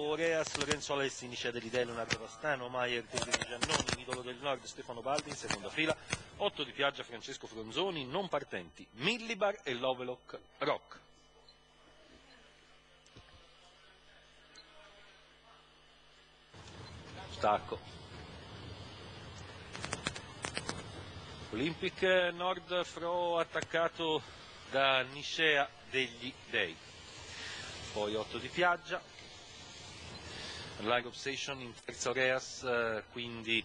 Oreas, Lorenzo Alessi, Nicea dell'Idea, Leonardo Vastano, Maier, Teddy Giannoni, Idolo del Nord, Stefano Baldi in seconda fila, 8 di Piaggia, Francesco Fronzoni, non partenti, Millibar e Lovelock Rock. Stacco. Olympic Nord Fro attaccato da Nicea degli Dei. Poi 8 di Piaggia, Live Obsession in terza Oreas, eh, quindi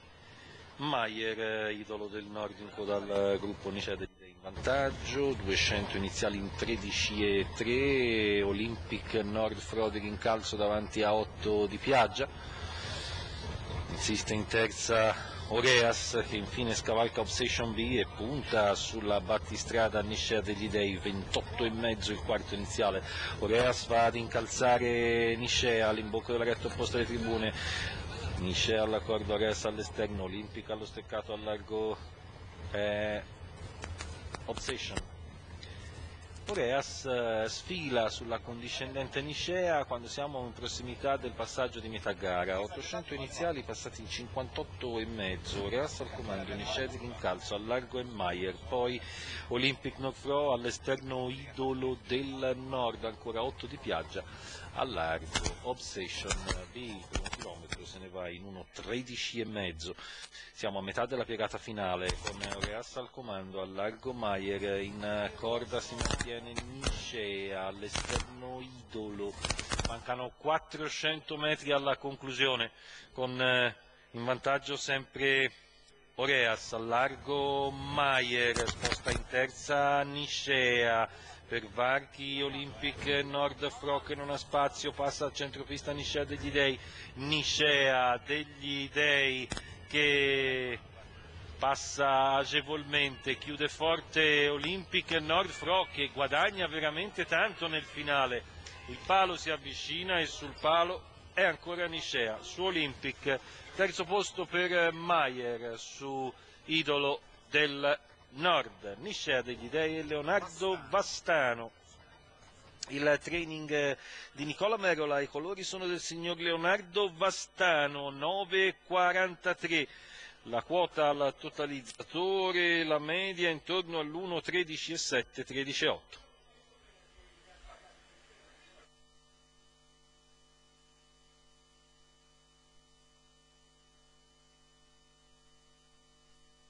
Maier, eh, idolo del Nord in coda al gruppo Nicea degli Dei in vantaggio, 200 iniziali in 13 e 3, Olympic Nord Froderi in calzo davanti a 8 di Piaggia, insiste in terza Oreas che infine scavalca Obsession B e punta sulla battistrada Nicea degli Dei, 28 e mezzo il quarto iniziale. Oreas va ad incalzare Nicea all'imbocco della retta opposta alle tribune. Nicea alla corda, Oreas all'esterno, Olimpica allo steccato al largo eh, Obsession. Oreas eh, sfila sulla condiscendente Nicea quando siamo in prossimità del passaggio di metà gara, 800 iniziali passati in 58 e mezzo, Oreas al comando, Nicea di rincalzo, al largo e Maier, poi Olympic Norfro all'esterno idolo del nord, ancora 8 di piaggia, al largo. Obsession chilometro se ne va in 1.13 e mezzo, siamo a metà della piegata finale con Oreas al comando, al largo Maier, in corda si mantiene Nicea all'esterno idolo, mancano 400 metri alla conclusione con eh, in vantaggio sempre Oreas, al largo Maier, sposta in terza Nicea, per Varchi Olympic Nord Fro che non ha spazio, passa al centropista Nicea degli Dei, Nicea degli Dei che passa agevolmente, chiude forte Olympic Nord Fro che guadagna veramente tanto nel finale. Il palo si avvicina e sul palo è ancora Nicea, su Olympic, terzo posto per Maier su idolo del Nord, Nicea degli Dei e Leonardo Vastano. Il training di Nicola Merola, i colori sono del signor Leonardo Vastano, 9,43 la quota al totalizzatore, la media intorno all'1,13,7, 13,8.